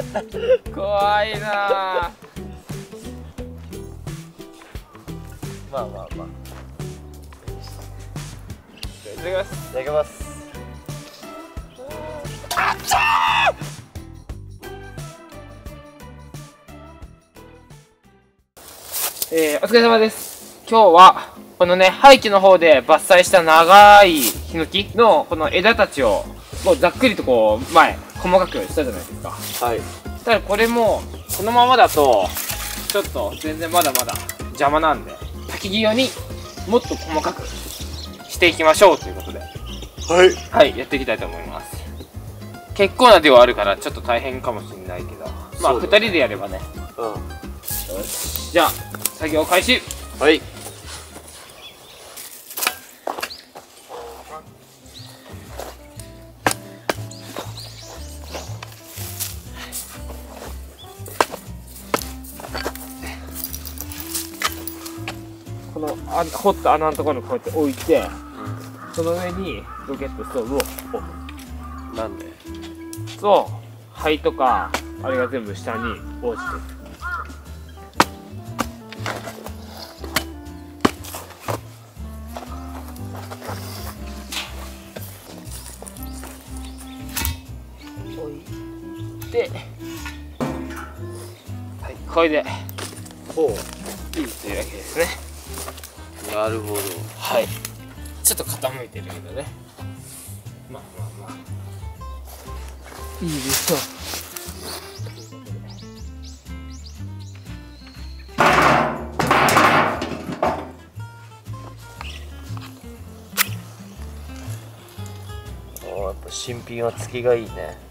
怖いなまあまあまあ。いただきます。いただきます。えー、お疲れ様です。今日はこのね廃棄の方で伐採した長いヒノキのこの枝たちをもうざっくりとこう前細かくしたじゃないですか。はい。ただこれもこのままだとちょっと全然まだまだ邪魔なんで焚き際にもっと細かくしていきましょうということで。はい。はいやっていきたいと思います。結構な量あるからちょっと大変かもしれないけど。まあ2そうだね。人でやればね。うよしじゃあ作業開始。んはいあ掘った穴のところにこうやって置いてその上にロケットストーブを置く。なんで？と灰とかあれが全部下に落ちてる。置いてはいこれでほいいというわけですね。うなるほど。はい。ちょっと傾いてるけどね。まあまあまあ。いいでしょう。おやっぱ新品は付きがいいね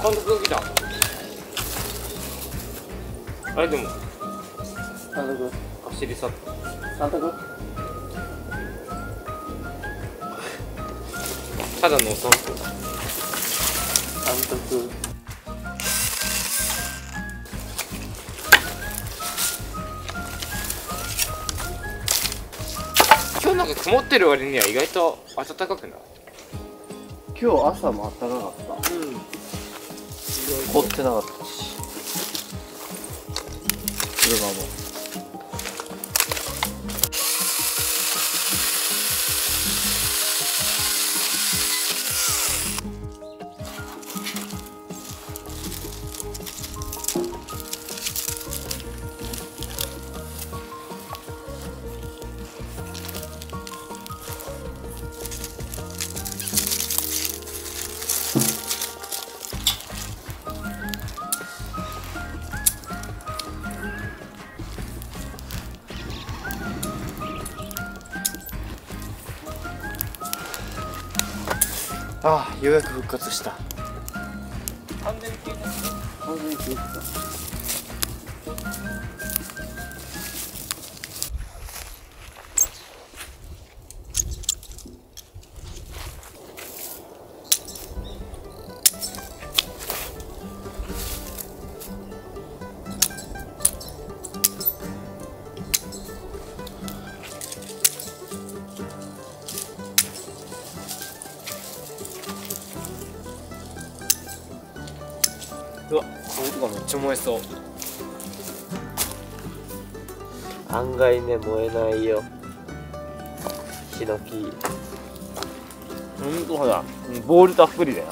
監督が来た。あれでも監督？走り去った。監督？ただのお散歩監督。今日なんか曇ってる割には意外と暖かくない？今日朝も暖かかった。うん凍ってなかったし。車もああようやく復活した。完全に消えた。完全に消えたちゃ燃えそう。案外ね燃えないよ。ヒノキ。ほんとほらボールたっぷりだよ。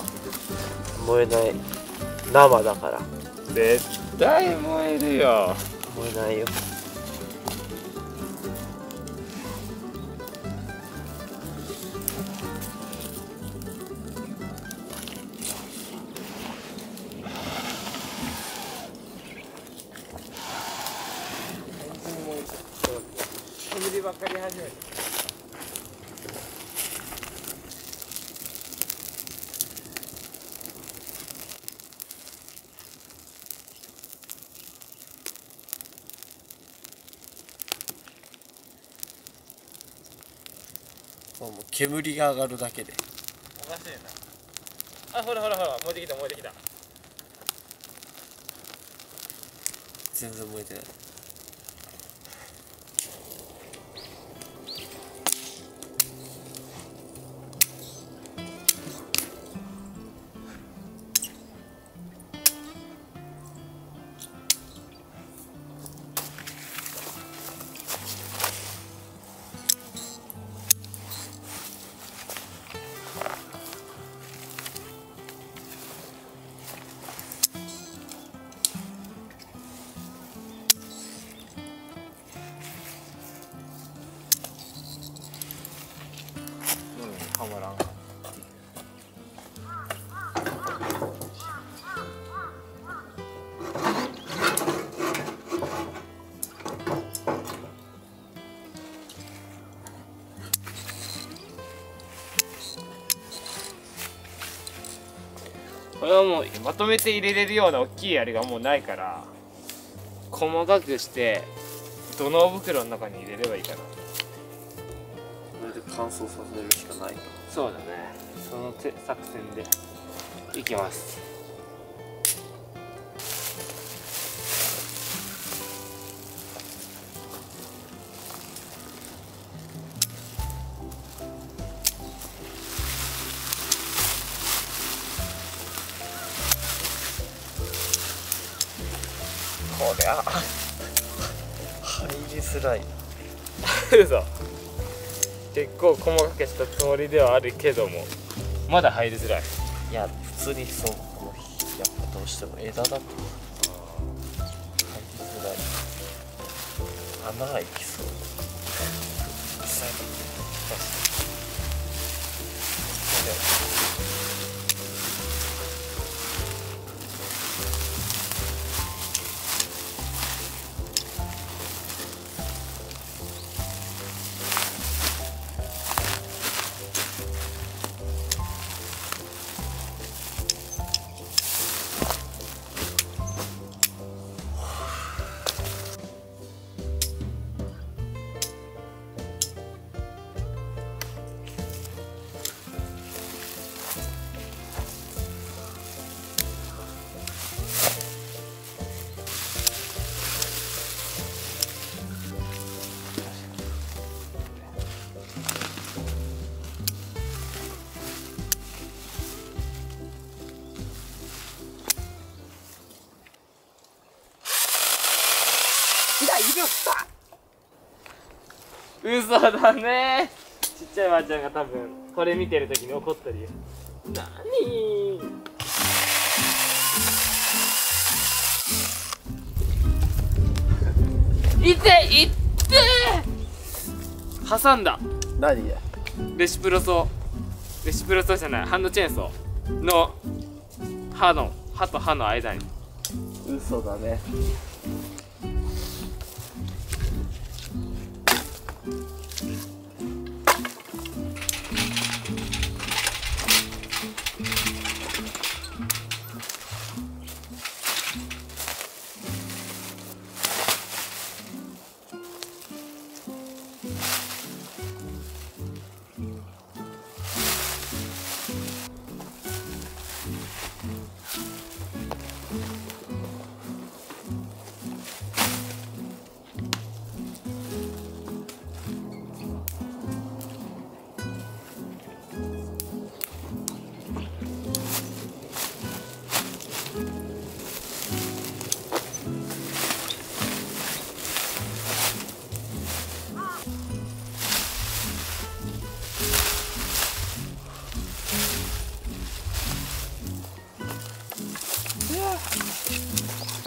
燃えない。生だから。絶対燃えるよ。燃えないよばっかり始めるもう煙が上がるだけで。おかしいな。あほらほらほら燃えてきた燃えてきた。全然燃えてないはまらん。これはもうまとめて入れれるような大きいあれがもうないから細かくして土の袋の中に入れればいいかな。これで乾燥させるしかないと。そうだね。その手作戦でいきます。こりゃ。入りづらい。嘘結構細かくしたつもりではあるけども。まだ入りづらい。いや普通にそうこのやっぱどうしても枝だと入りづらい。穴が開きそう。実際に嘘だね。ちっちゃいばあちゃんが多分これ見てる時に怒ってるよ。なにいていって。挟んだ。何やレシプロソ。レシプロソじゃない。ハンドチェーンソーの刃の刃と刃の間に。嘘だね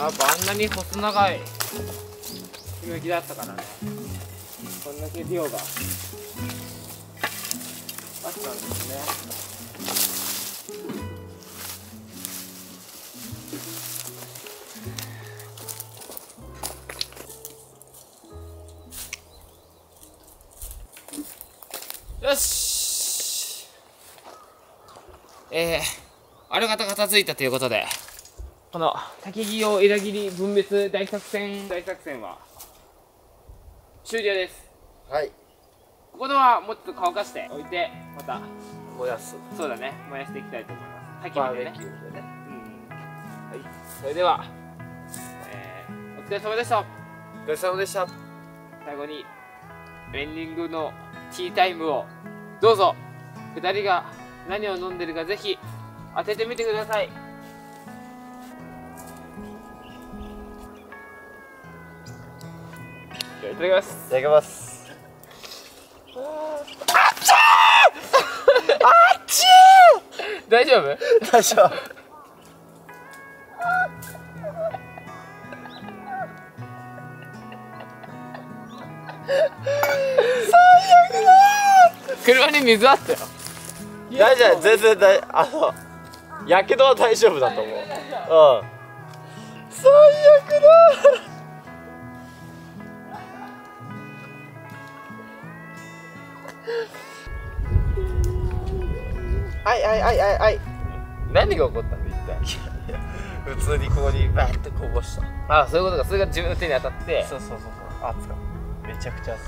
っぱあんなに細長いひのきだったからねこんだけ量が。あったんですね。よし。えー、ある方が片付いたということで。この竹木用枝切り分別大作戦。大作戦は？終了です。はい。ここではもうちょっと乾かしておいてまた。燃やす。そうだね。燃やしていきたいと思います。焚きバーベ火でね。ね。うん。はい。それでは、えー、お疲れ様でした。お疲れ様でした。最後にエンディングのティータイムをどうぞ。2人が何を飲んでるかぜひ当ててみてくださいゃあいただきます。いただきます。大丈夫？大丈夫。車に水あったよ大丈夫。全然大あのやけどは大丈夫。だと思ううん最悪だはいはいはいはい。はい何が起こったんだ一体？普通にここにバーってこぼした。あそういうことか。それが自分の手に当たって。そうそうそうそう。熱かめちゃくちゃ熱い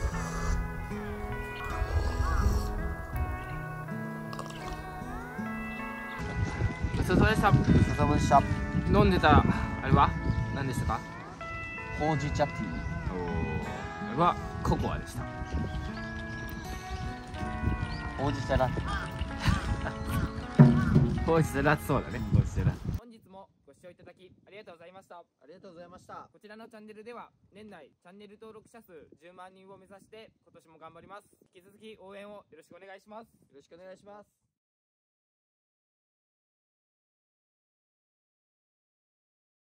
ごちそうさまでした。ごちそうさまでした。飲んでたあれは？何でしたか？ほうじ茶ティー。あれはココアでした。ほうじ茶ラテそうだね。本日もご視聴いただきありがとうございました。ありがとうございました。こちらのチャンネルでは年内チャンネル登録者数10万人を目指して今年も頑張ります。引き続き応援をよろしくお願いします。よろしくお願いします